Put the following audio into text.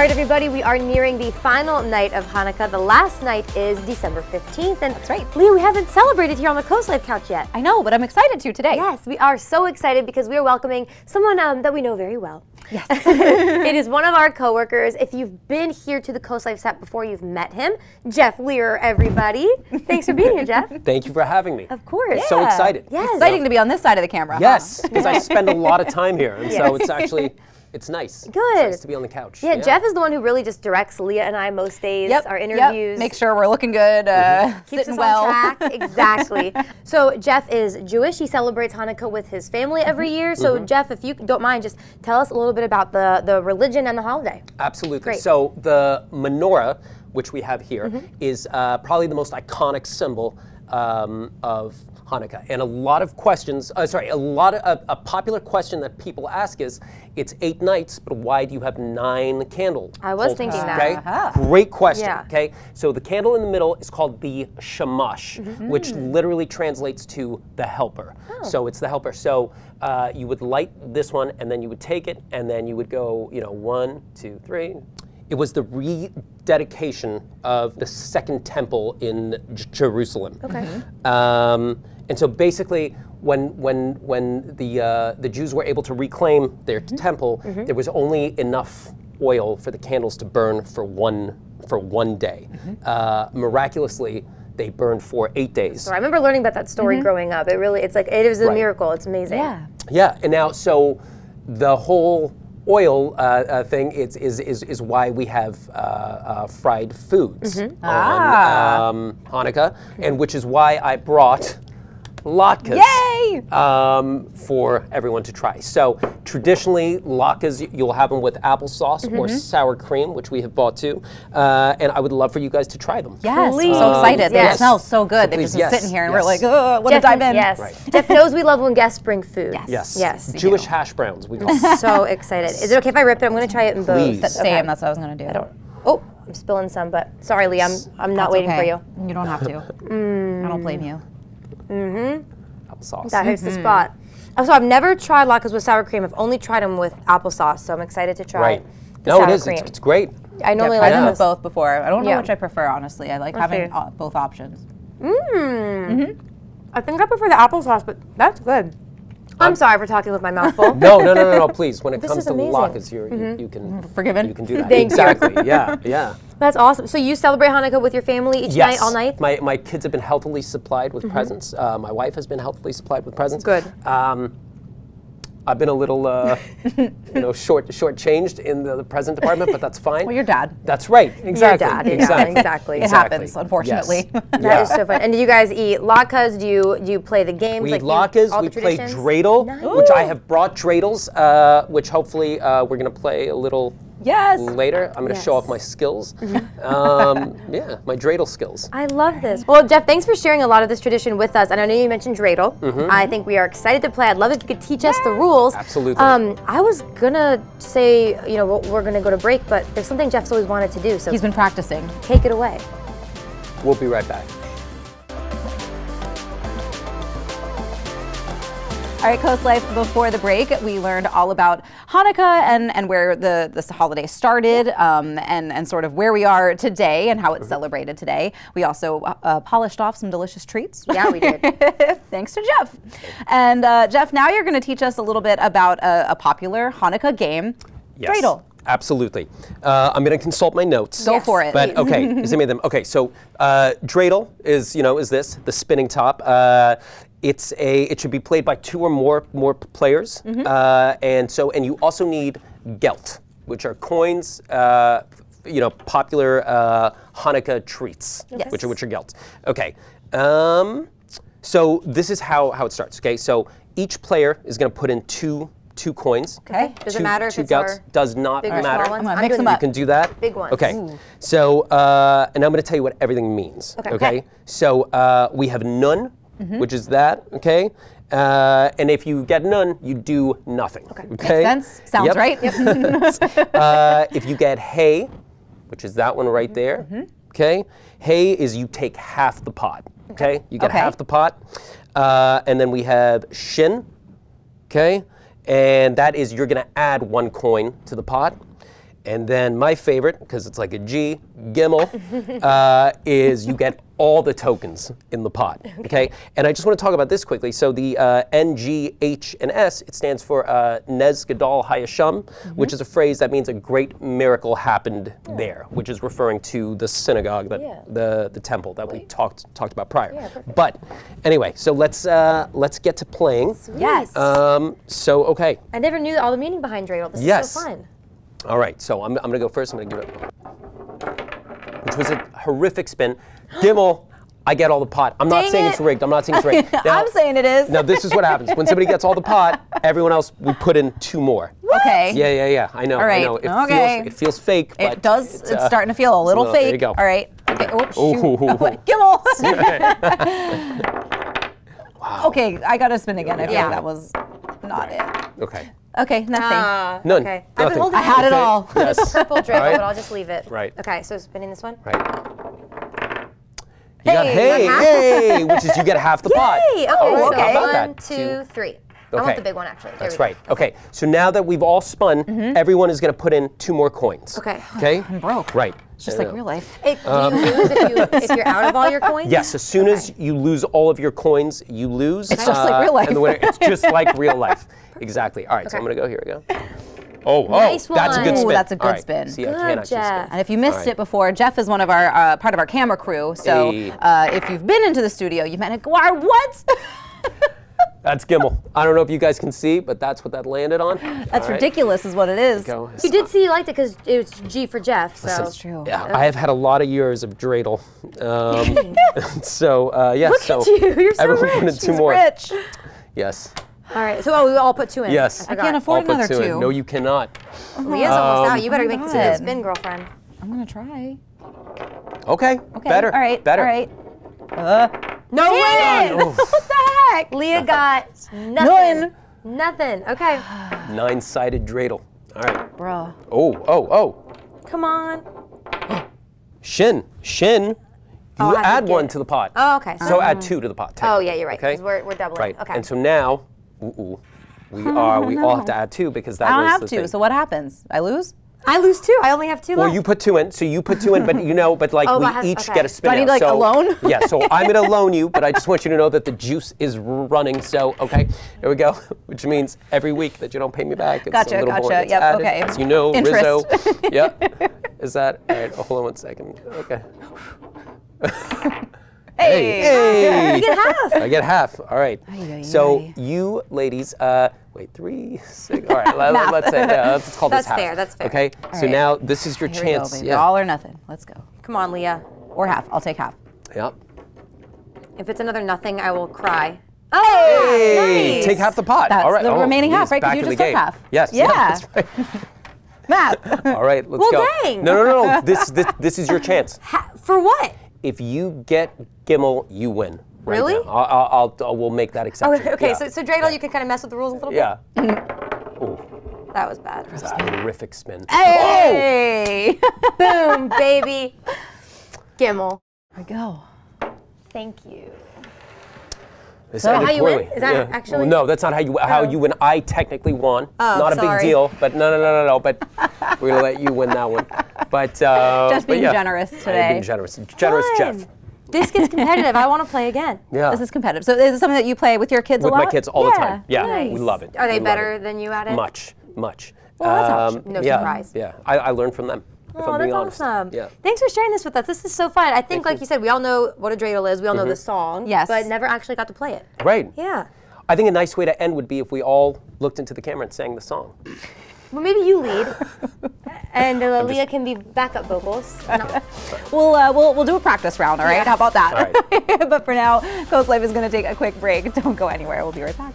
right, everybody, we are nearing the final night of Hanukkah. The last night is December 15th. And That's right. Leah, we haven't celebrated here on the Coast Life Couch yet. I know, but I'm excited to today. Yes, we are so excited because we are welcoming someone um, that we know very well. Yes. it is one of our coworkers. If you've been here to the Coast Life set before, you've met him. Jeff Lear, everybody. Thanks for being here, Jeff. Thank you for having me. Of course. So excited. Yes. Exciting to be on this side of the camera. Yes, because I spend a lot of time here, and so it's actually it's nice. Good. It's Good. nice to be on the couch. Yeah, Jeff is the one who really just directs Leah and I most days, Yep. our yep. interviews. Make sure we're looking good, uh, keeps sitting us well. on track. exactly. So Jeff is Jewish. He celebrates Hanukkah with his family every Mm-hmm. year. So Jeff, if you don't mind, just tell us a little bit about the the religion and the holiday. Absolutely. Great. So the menorah, which we have here, is Mm-hmm. uh, probably the most iconic symbol um, of Hanukkah. And a lot of questions, uh, sorry, a lot of a, a popular question that people ask is, it's eight nights, but why do you have nine candles? I was thinking that. Okay, Uh-huh. great question. Yeah. Okay, so the candle in the middle is called the shamash, Mm-hmm. which literally translates to the helper. Oh. So it's the helper. So uh, you would light this one, and then you would take it, and then you would go, you know, one, two, three. It was the rededication of the second temple in J- Jerusalem. Okay. Um, and so basically, when when when the uh, the Jews were able to reclaim their temple, there was only enough oil for the candles to burn for one for one day. Uh, miraculously, they burned for eight days. So I remember learning about that story growing up. It really, it's like it is a Right. miracle. It's amazing. Yeah. Yeah, and now so the whole oil uh, uh, thing is, is, is, is why we have uh, uh, fried foods on Ah. um, Hanukkah, and which is why I brought latkes Yay! um, for everyone to try. So traditionally, latkes you'll have them with applesauce or sour cream, which we have bought too, uh, and I would love for you guys to try them. Yes, Please. I'm so excited. They Yes. smell so good. So They're just yes, sitting here and yes. we're like, oh, want to Jeff, dive in. Yes. Right. Jeff knows we love when guests bring food. Yes. Yes. Yes. Jewish hash browns. We call them. So excited. Is it okay if I rip it? I'm going to try it in both. Please. That's Okay. same. That's what I was gonna do. I don't. Oh, I'm spilling some, but sorry, Lee. I'm I'm not waiting for you. You don't have to. I don't blame you. Mm-hmm. Applesauce. That hits the mm-hmm. spot. Oh, so I've never tried latkes with sour cream. I've only tried them with applesauce. So I'm excited to try. Right. The No, sour it is. Cream. It's, it's great. I normally I've like done with both before. I don't know Yeah. which I prefer, honestly. I like Let's having see. uh, both options. Mm. Mm-hmm. I think I prefer the applesauce, but that's good. I'm sorry for talking with my mouth full. No, no, no, no, no. Please, when it This comes to latkes, you, you can Forgiven? You can do that. Exactly. Yeah, yeah. That's awesome. So you celebrate Hanukkah with your family each Yes. night, all night? My, my kids have been healthily supplied with presents. Uh, my wife has been healthily supplied with presents. Good. Um, I've been a little, uh, you know, short short changed in the, the present department, but that's fine. Well, your dad. That's right. Exactly. dad, yeah, exactly. exactly. It Exactly. happens, unfortunately. Yes. That yeah. is so fun. And do you guys eat latkes? Do you do you play the games? We like eat you- latkes, all we play dreidel, Nice. which I have brought dreidels, uh, which hopefully uh, we're going to play a little Yes. later. I'm going to show off my skills. um, yeah, my dreidel skills. I love this. Well, Jeff, thanks for sharing a lot of this tradition with us. And I know you mentioned dreidel. I think we are excited to play. I'd love if you could teach us the rules. Absolutely. Um, I was gonna say, you know, we're- we're gonna go to break, but there's something Jeff's always wanted to do. So He's been practicing. take it away. We'll be right back. All right, Coast Life, before the break, we learned all about Hanukkah and, and where the this holiday started um, and, and sort of where we are today and how it's celebrated today. We also uh, polished off some delicious treats. Yeah, we did. Thanks to Jeff. And uh, Jeff, now you're going to teach us a little bit about a, a popular Hanukkah game, Yes, Dreidel. Absolutely. Uh, I'm going to consult my notes. Go for it. But okay, is any of them? Okay, so uh, dreidel is you know is this the spinning top? Uh, it's a it should be played by two or more more players, Mm-hmm. uh, and so and you also need gelt, which are coins. Uh, you know, popular uh, Hanukkah treats, Yes. which are which are gelt. Okay. Um, so this is how how it starts. Okay, so each player is going to put in two two coins. Okay. Does it Two- matter if two it's gelts. our Does not big or matter. small ones? I'm gonna I'm mix doing them You up. can do that. Big ones. Okay. Ooh. So, uh, and I'm going to tell you what everything means. Okay. Okay. Okay. So uh, we have nun, Mm-hmm. which is that. Okay. Uh, and if you get none, you do nothing. Okay. Makes sense. Sounds Yep. right. uh, if you get hay, which is that one right there. Mm-hmm. Okay. Hay is you take half the pot. Okay. You get Okay. half the pot. Uh, and then we have shin. Okay. And that is you're going to add one coin to the pot. And then my favorite, because it's like a G, Gimel, uh, is you get all the tokens in the pot. Okay. And I just want to talk about this quickly. So the uh, N, G, H, and S, it stands for uh, Nes Gadol Haya Sham, which is a phrase that means a great miracle happened there, which is referring to the synagogue, that, Yeah. the, the temple that we talked talked about prior. but anyway, so let's uh, let's get to playing. Yes. Um, so okay. I never knew all the meaning behind dreidel. This Yes. is so fun. All right, so I'm, I'm going to go first. I'm going to give it, which was a horrific spin. Gimel, I get all the pot. I'm not saying it. it's rigged. I'm not saying it's rigged. Now- I'm saying it is. Now, this is what happens. When somebody gets all the pot, everyone else, we put in two more. Okay. Yeah, yeah, yeah. I know. All right, I know. It, okay. feels, it feels fake, but It does. It's, uh, starting to feel a little well, fake. there you go. All right. Okay. Oops. Ooh. shoot. Gimmel. Okay, I got to spin again. I feel like that was not it. Okay. Okay, nothing. Ah, None. Okay. I've been Nothing. holding I had it Okay. all. Yes. purple dreidel, All right. but I'll just leave it. Right. Okay, so spinning this one. Right. You got Hey, hey, hey, which is you get half the pot. Hey, okay, All right, so how about one, that? two, three. I want the big one actually. There That's right. Okay, so now that we've all spun, everyone is going to put in two more coins. Okay. Okay? I'm broke. Right. It's just like real life. Hey, do you lose if, you, if you're out of all your coins? Um, Yes, as soon as you lose all of your coins, you lose. It's just like real life. And the winner, it's just like real life. Exactly. All right, so I'm going to go. Here we go. Oh, Nice oh, that's a good spin. Ooh, that's a good All right, spin. See, I Good, can actually Jeff. spin. And if you missed All right. it before, Jeff is one of our uh, part of our camera crew. So Hey. uh, if you've been into the studio, you've met a wow, what? That's Gimel. I don't know if you guys can see, but that's what that landed on. That's All right, ridiculous, is what it is. Go. You did see you liked it because it was G for Jeff. So That's true. Yeah, I have had a lot of years of dreidel. Um, so, uh, yeah, Look so at you, you're so everyone put in rich. two He's more. rich. Yes. all right. So oh, we all put two in. Yes. I, I can't afford I'll another two two. No, you cannot. Leah's almost out. You better oh make this a God. spin, girlfriend. I'm gonna try. Okay. Okay. Better. All right. Better. All right. Uh, No way! it! Oh. what the heck? Leah got nothing. None. Nothing. Okay. Nine-sided dreidel. All right. Bro. Oh, oh, oh. Come on. Shin. Shin. Oh, you Oh, have to add one it. to the pot. Oh, okay. So uh-huh. add two to the pot. Oh, yeah, you're right, Okay. we're- we're doubling. Right. Okay. And so now, ooh, ooh, we are. We all have to add two because that I don't have the to. thing. So what happens? I lose? I lose two. I only have two Well, left. you put two in, so you put two in, but you know, but like Oh, we each okay. get a spin. Do I need, out. like, so, loan? yeah, so I'm gonna loan you, but I just want you to know that the juice is running. So okay, there we go. Which means every week that you don't pay me back, it's Gotcha, a little more gotcha. gets Yep, added. okay. As you know, Interest. Rizzo. yep. Is that all right? Hold on one second. Okay. Hey. Hey. You get half. I get half. All right. Ay, ay, so ay. you ladies, uh, wait, three, six. All right. let, us say yeah, let's call this That's fair, that's fair. Okay. so right. now this is your Here go, chance. baby. yeah. All or nothing. Let's go. Come on, Leah. Or half. I'll take half. Yep. If it's another nothing, I will cry. Oh, Hey, nice. take half the pot. That's All right. the oh, remaining half, right? Because you just took game. half. Yes. Yeah. that's right. Math. All right. Let's Well, go. dang. No, no, no, no. This, this, this is your chance. Ha- for what? If you get Gimel, you win. Right Really? now. I'll, I'll, I'll, we'll make that exception. okay. Yeah. So, so Dreidel, you can kind of mess with the rules a little Yeah. bit. Yeah. Ooh, That was bad. that's a horrific spin. Hey. Boom, baby. Gimmel. Here we go. Thank you. This So how you win? Is that actually- Well, no, that's not how you how Oh. you win. I technically won. Oh, not a big deal, but no, no, no, no, no. But we're gonna let you win that one. But uh, Just but being yeah. generous today. being generous, generous Fun. Jeff. This gets competitive. I want to play again. Yeah. This is competitive. So is it something that you play with your kids With a lot? my kids all the time. Yeah, Nice. we love it. Are they love better than you at it? Much, much. Um, Well, that's awesome. No yeah, surprise. Yeah, I, I learned from them. If Oh, I'm that's being awesome. Yeah. Thanks for sharing this with us. This is so fun. I think, like you. said, we all know what a dreidel is. We all know the song. Yes. But never actually got to play it. Right. Yeah. I think a nice way to end would be if we all looked into the camera and sang the song. Well, maybe you lead, and uh, Leah can be backup vocals. No. We'll, uh, we'll, we'll do a practice round, all right? Yeah. How about that? All but for now, Coast Life is going to take a quick break. Don't go anywhere. We'll be right back.